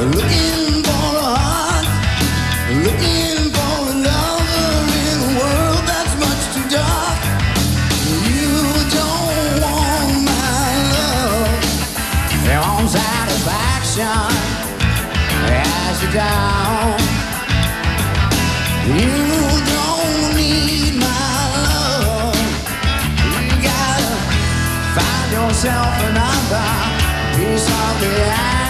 Looking for a heart, looking for in a world that's much too dark. You don't want my love. Satisfaction you. You don't need my love. You gotta find yourself another piece of the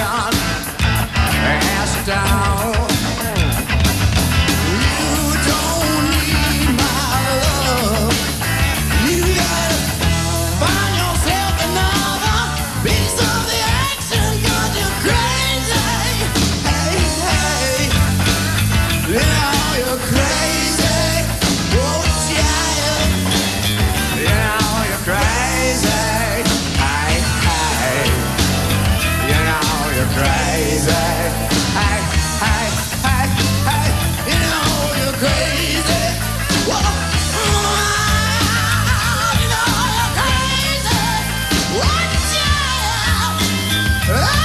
John. Ah!